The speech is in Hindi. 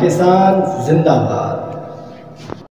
पाकिस्तान जिंदाबाद।